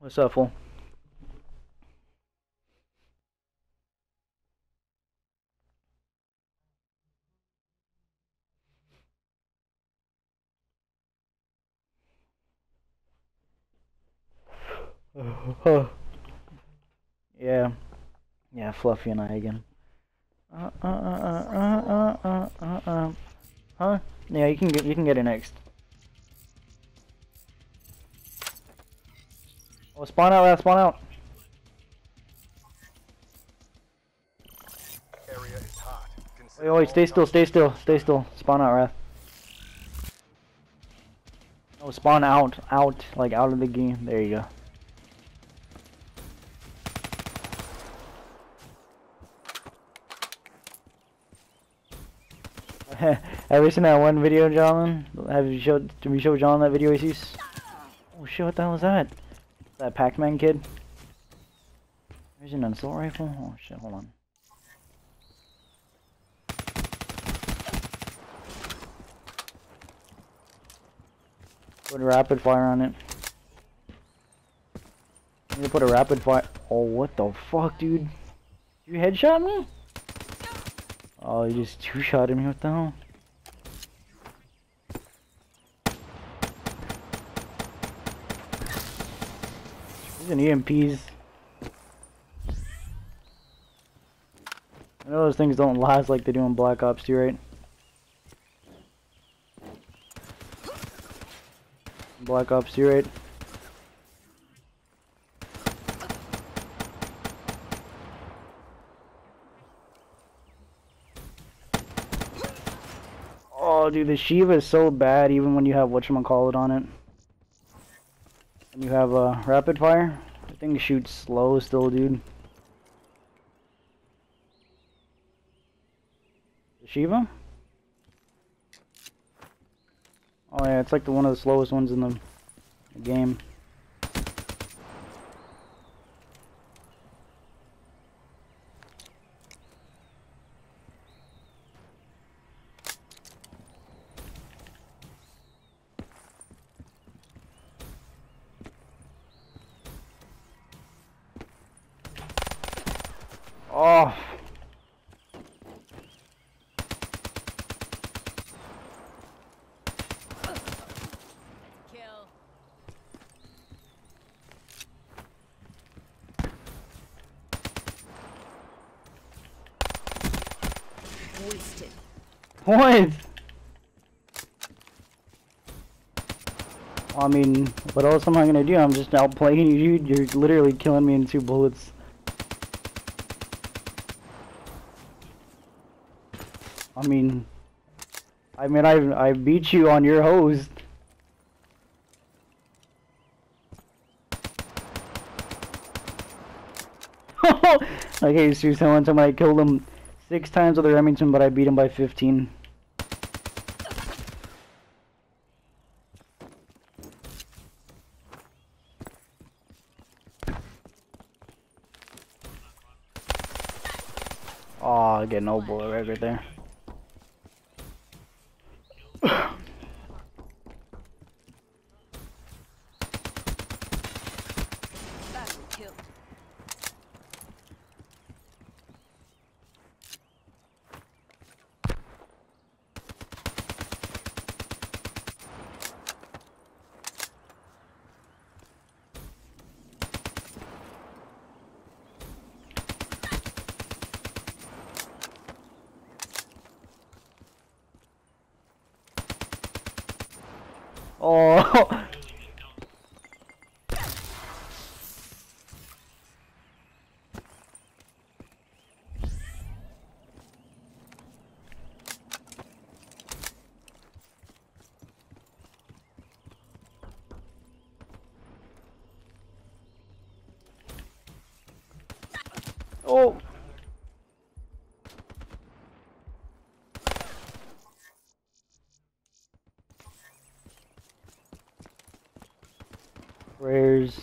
What's up, fool? yeah. Yeah, Fluffy and I again. Uh, uh, uh, uh, uh, uh, uh, uh, huh? Yeah, you can get, you can get it next. Oh, spawn out, last spawn out. Wait, wait, stay still, stay still, stay still. Spawn out, Wrath. Oh, spawn out, out, like out of the game. There you go. Have you seen that one video, John? Have you showed? Did we show John that video? He. Oh shit! What the hell was that? That Pac-Man kid. There's an assault rifle. Oh shit! Hold on. Put a rapid fire on it. Need to put a rapid fire. Oh, what the fuck, dude? You headshot me? Oh, you just two shot me. What the hell? These an EMPs. I know those things don't last like they do in Black Ops 2, right? Black Ops 2, right? Oh, dude, the Sheiva is so bad even when you have whatchamacallit on it. And you have a uh, rapid fire. The thing shoots slow still, dude. The Sheiva? Oh yeah, it's like the one of the slowest ones in the, the game. Oh. Kill. Wasted. What? I mean, what else am I gonna do? I'm just outplaying you, dude. You're literally killing me in two bullets. I mean, I mean, I I beat you on your host. okay, so someone told me I killed him six times with the Remington, but I beat him by 15. Oh, I get no bullet right there. Battle killed. Oh, oh. Where's?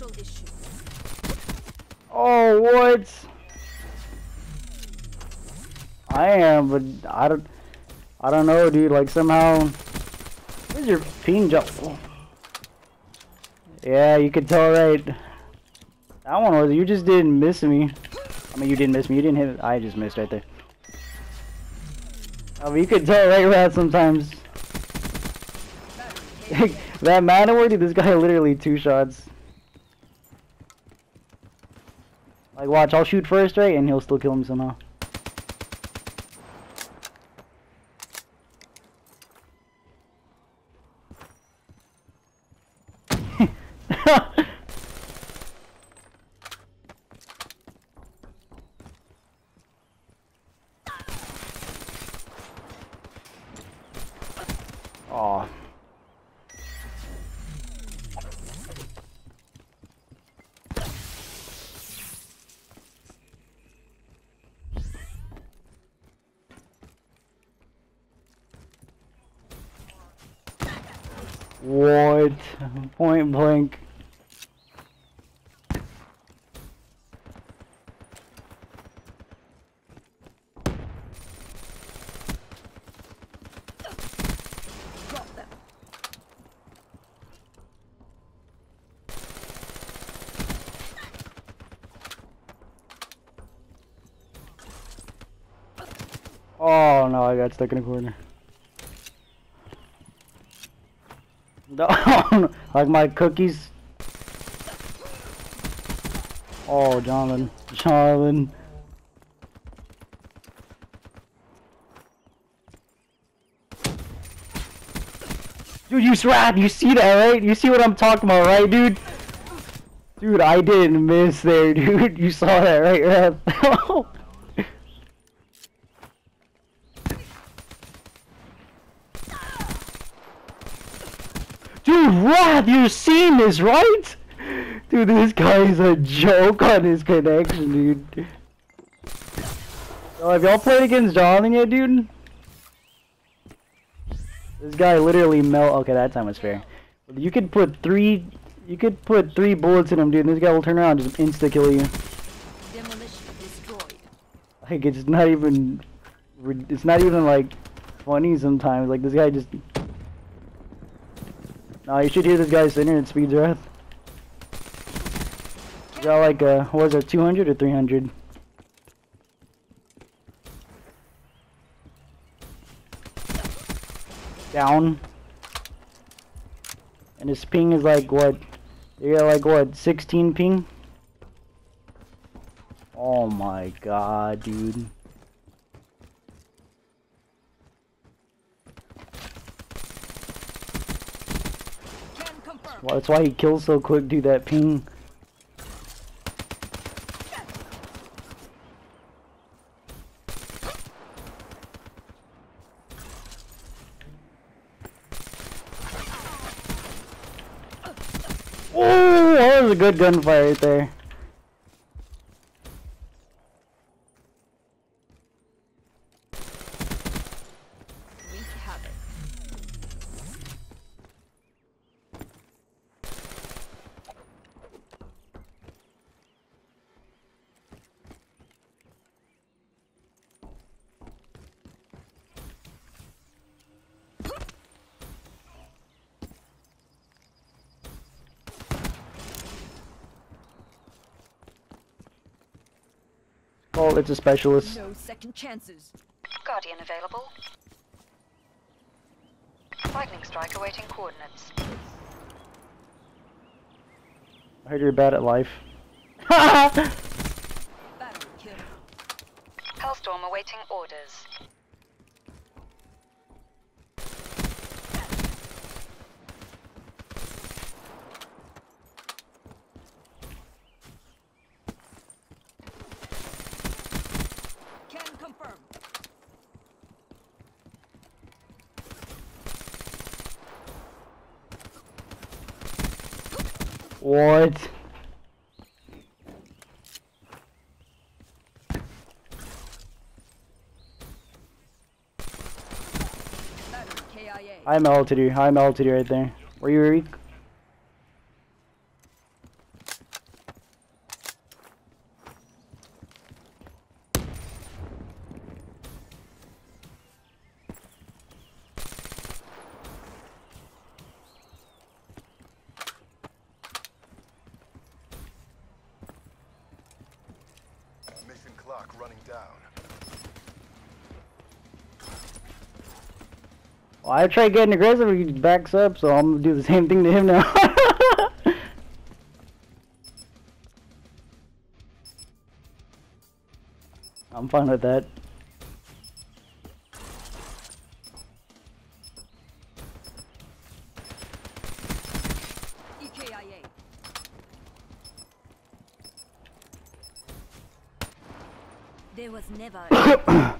54I issue. Oh, what? I am, but I don't. I don't know, dude. Like somehow, where's your ping jump? Yeah, you could tell right. That one was you just didn't miss me. I mean, you didn't miss me. You didn't hit. I just missed right there. I mean, you could tell right Rat sometimes. That man worthy, this guy literally two shots. Like, watch, I'll shoot first, right, and he'll still kill me somehow. What? Point blank. Oh no, I got stuck in a corner. Like my cookies. Oh, Jonathan, Jonathan. Dude, you rat, you see that, right? You see what I'm talking about, right, dude? Dude, I didn't miss there, dude. You saw that, right, Rat? Rob, you've seen this, right? Dude, this guy's a joke on his connection, dude. Oh, have y'all played against Jonathan yet, dude? This guy literally melt. Okay, that time was fair. You could put three. You could put three bullets in him, dude. And this guy will turn around and just insta kill you. Demolition destroyed. Like it's not even. It's not even like funny sometimes. Like this guy just. You should hear this guy's and speeds. You got like uh, what was it, 200 or 300? Down. And his ping is like what? You got like what, 16 ping? Oh my god, dude. Well, that's why he kills so quick, dude, that ping. Oh, that was a good gunfire right there. Oh, it's a specialist. No second chances. Guardian available. Lightning strike awaiting coordinates. I heard you're bad at life. Hellstorm awaiting orders. Can confirm. What? I'm altitude. I'm altitude right there. Where you weak? Clock running down. Well, I tried getting aggressive, he backs up, so I'm gonna do the same thing to him now. I'm fine with that. There was never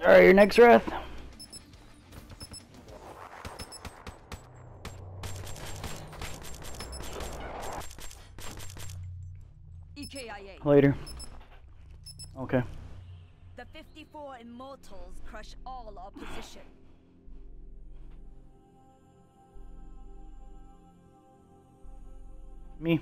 Alright, your next Wrath. EKIA. Later. Okay. The 54 immortals crush all opposition. Me.